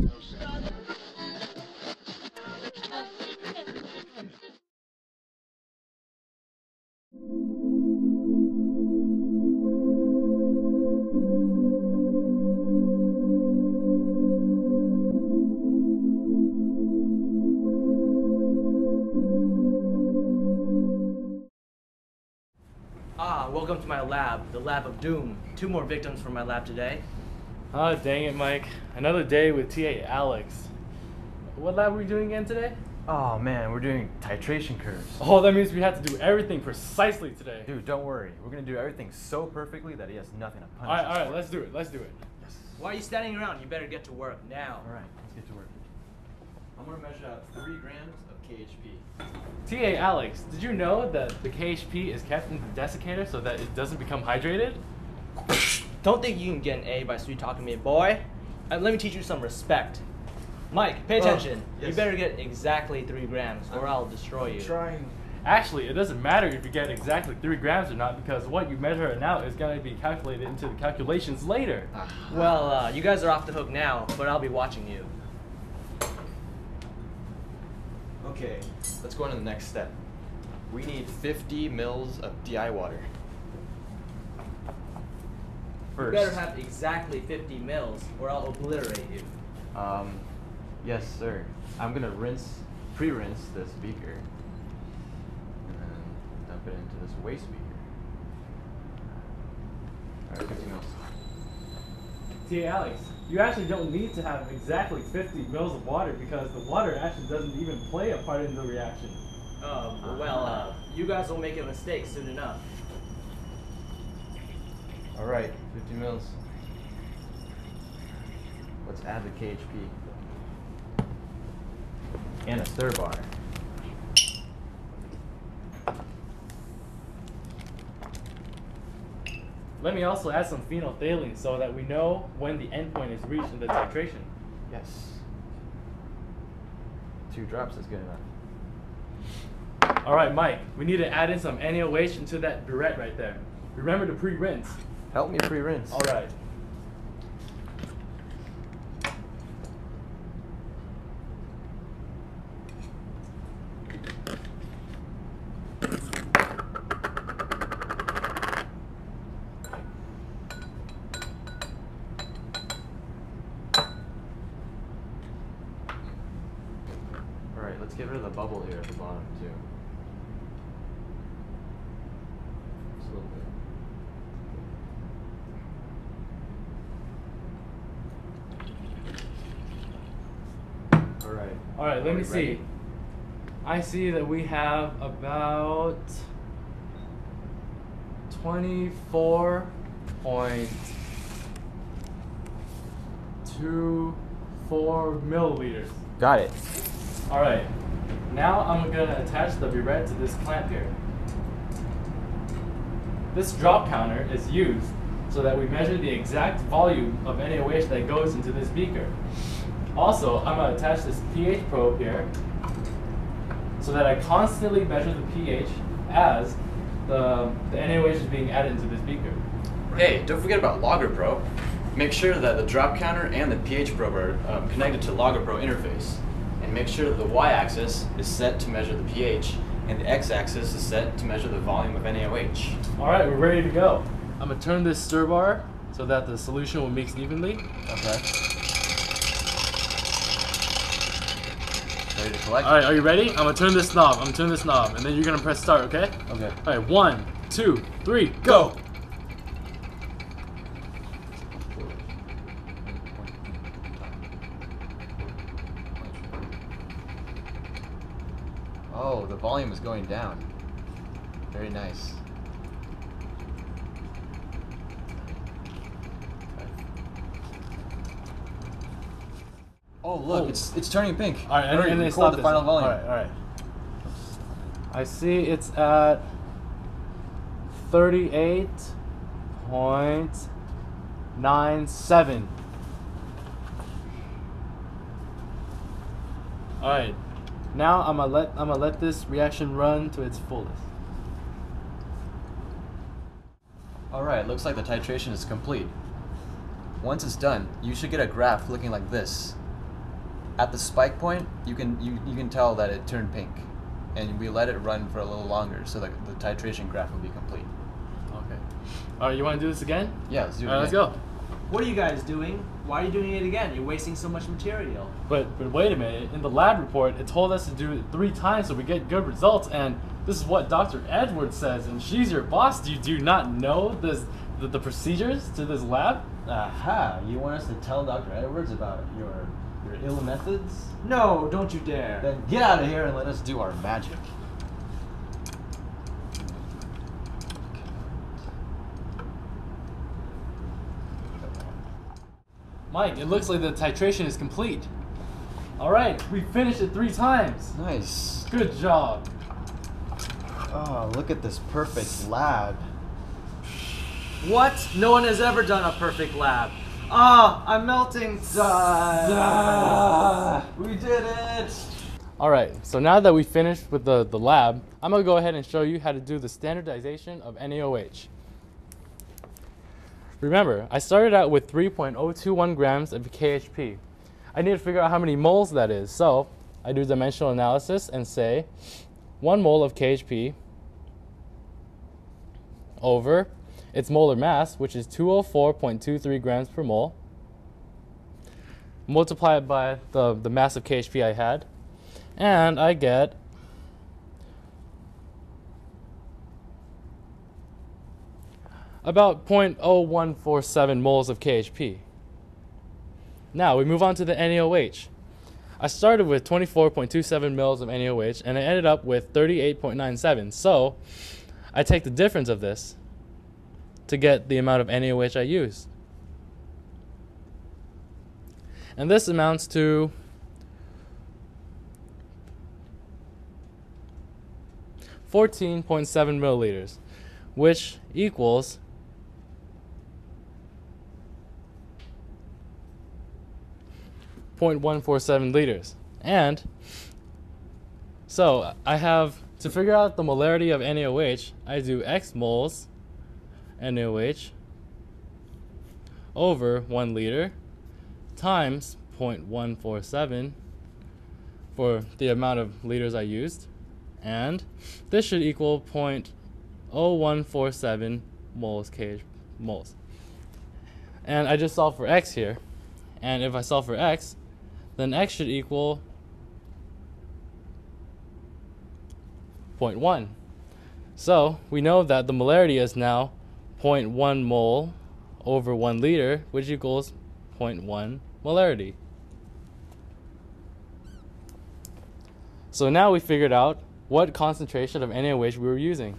Ah, welcome to my lab, the Lab of Doom. Two more victims from my lab today. Ah, dang it, Mike. Another day with TA Alex. What lab were we doing again today? Oh man, we're doing titration curves. Oh, that means we have to do everything precisely today. Dude, don't worry. We're gonna do everything so perfectly that he has nothing to punish Alright, us alright, for. let's do it. Let's do it. Yes. Why are you standing around? You better get to work now. Alright, let's get to work. I'm gonna measure out three grams of KHP. TA Alex, did you know that the KHP is kept in the desiccator so that it doesn't become hydrated? Don't think you can get an A by sweet talking me, boy. Uh, let me teach you some respect. Mike, pay Oh, attention. You yes. better get exactly three grams, or I'm I'll destroy you. Trying. Actually, it doesn't matter if you get exactly 3 grams or not because what you measure now is going to be calculated into the calculations later. Well, uh, you guys are off the hook now, but I'll be watching you. Okay, let's go on to the next step. We need 50 mils of DI water. You better have exactly 50 mils, or I'll obliterate you. Um, yes, sir. I'm gonna rinse, pre-rinse this beaker, and then dump it into this waste beaker. Alright, 50 mils. TA Alex, you actually don't need to have exactly 50 mils of water because the water actually doesn't even play a part in the reaction. Uh, well, uh, you guys will make a mistake soon enough. Alright, 50 mils. Let's add the KHP. And a stir bar. Let me also add some phenolphthalein so that we know when the endpoint is reached in the titration. Yes. Two drops is good enough. Alright, Mike, we need to add in some NaOH into that burette right there. Remember to pre-rinse. Help me pre-rinse. Alright. Alright, let's get rid of the bubble here at the bottom too. Just a little bit. Alright. Alright, let me see. ready? I see that we have about 24.24 milliliters. Got it. Alright, now I'm gonna attach the burette to this clamp here. This drop counter is used so that we measure the exact volume of NaOH that goes into this beaker. Also, I'm gonna attach this pH probe here so that I constantly measure the pH as the, the NaOH is being added into this beaker. Hey, don't forget about Logger Pro. Make sure that the drop counter and the pH probe are um, connected to Logger Pro interface. And make sure that the y-axis is set to measure the pH and the x-axis is set to measure the volume of NaOH. Alright, we're ready to go. I'm gonna turn this stir bar so that the solution will mix evenly. Okay. Ready to collect? Alright, are you ready? I'm gonna turn this knob. I'm gonna turn this knob, and then you're gonna press start, okay? Okay. Alright, one, two, three, go! Oh, the volume is going down. Very nice. Oh look, Oh. it's it's turning pink. And, Hurry, and record stop the final volume. Alright, alright. I see it's at 38.97. Alright. Now I'm gonna let I'm gonna let this reaction run to its fullest. Alright, looks like the titration is complete. Once it's done, you should get a graph looking like this. At the spike point, you can you, you can tell that it turned pink, and we let it run for a little longer so that the titration graph will be complete. Okay. All right, you want to do this again? Yeah, let's do it All right, let's go. What are you guys doing? Why are you doing it again? You're wasting so much material. But but wait a minute. In the lab report, it told us to do it three times so we get good results. And this is what Dr. Edwards says. And she's your boss. Do you do you not know this the, the procedures to this lab? Aha! You want us to tell Dr. Edwards about your your ill methods? No, don't you dare. Then get out of here and let us do our magic. Mike, it looks like the titration is complete. All right, we finished it three times. Nice. Good job. Oh, look at this perfect lab. What? No one has ever done a perfect lab. Ah, I'm melting. we did it! All right, so now that we finished with the, the lab, I'm gonna go ahead and show you how to do the standardization of NaOH. Remember, I started out with 3.021 grams of KHP. I need to figure out how many moles that is, so I do dimensional analysis and say 1 mole of KHP over its molar mass, which is 204.23 grams per mole, multiply it by the, the mass of KHP I had, and I get about 0.0147 moles of KHP. Now we move on to the NaOH. I started with 24.27 mils of NaOH and I ended up with 38.97. So I take the difference of this to get the amount of NaOH I used. And this amounts to Fourteen point seven milliliters, which equals point one four seven liters. And so I have to figure out the molarity of NaOH, I do x moles NaOH over 1 liter times 0.147 for the amount of liters I used. And this should equal 0.0147 moles kh moles. And I just solve for x here. And if I solve for x, then x should equal 0.1. So we know that the molarity is now 0.1 mole over 1 liter, which equals 0.1 molarity. So now we figured out what concentration of NaOH we were using.